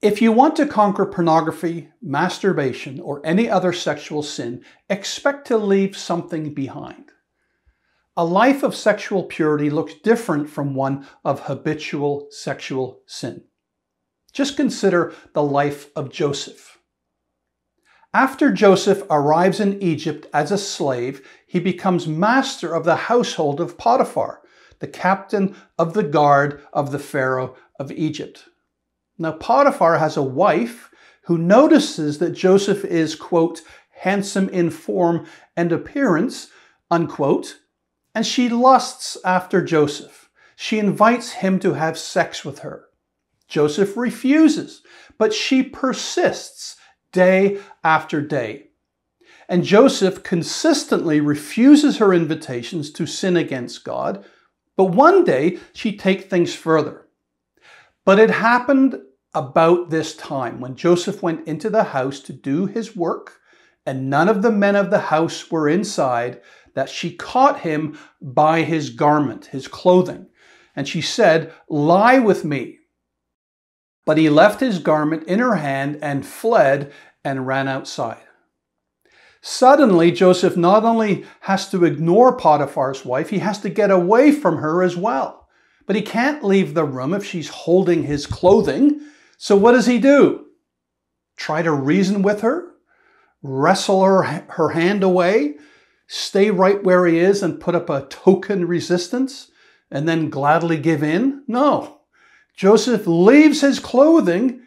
If you want to conquer pornography, masturbation, or any other sexual sin, expect to leave something behind. A life of sexual purity looks different from one of habitual sexual sin. Just consider the life of Joseph. After Joseph arrives in Egypt as a slave, he becomes master of the household of Potiphar, the captain of the guard of the Pharaoh of Egypt. Now, Potiphar has a wife who notices that Joseph is, quote, handsome in form and appearance, unquote, and she lusts after Joseph. She invites him to have sex with her. Joseph refuses, but she persists day after day. And Joseph consistently refuses her invitations to sin against God, but one day she takes things further. But it happened about this time when Joseph went into the house to do his work, and none of the men of the house were inside, that she caught him by his garment, his clothing. And she said, Lie with me. But he left his garment in her hand and fled and ran outside. Suddenly, Joseph not only has to ignore Potiphar's wife, he has to get away from her as well. But he can't leave the room if she's holding his clothing. So what does he do? Try to reason with her? Wrestle her, her hand away? stay right where he is and put up a token resistance and then gladly give in? No. Joseph leaves his clothing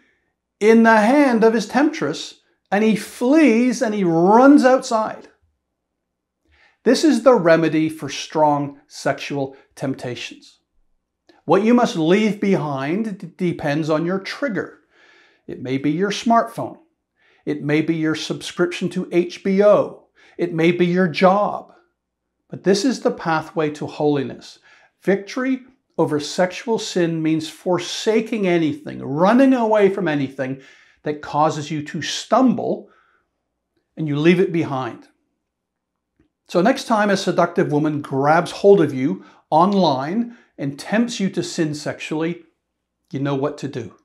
in the hand of his temptress and he flees and he runs outside. This is the remedy for strong sexual temptations. What you must leave behind depends on your trigger. It may be your smartphone. It may be your subscription to HBO it may be your job. But this is the pathway to holiness. Victory over sexual sin means forsaking anything, running away from anything that causes you to stumble and you leave it behind. So, next time a seductive woman grabs hold of you online and tempts you to sin sexually, you know what to do.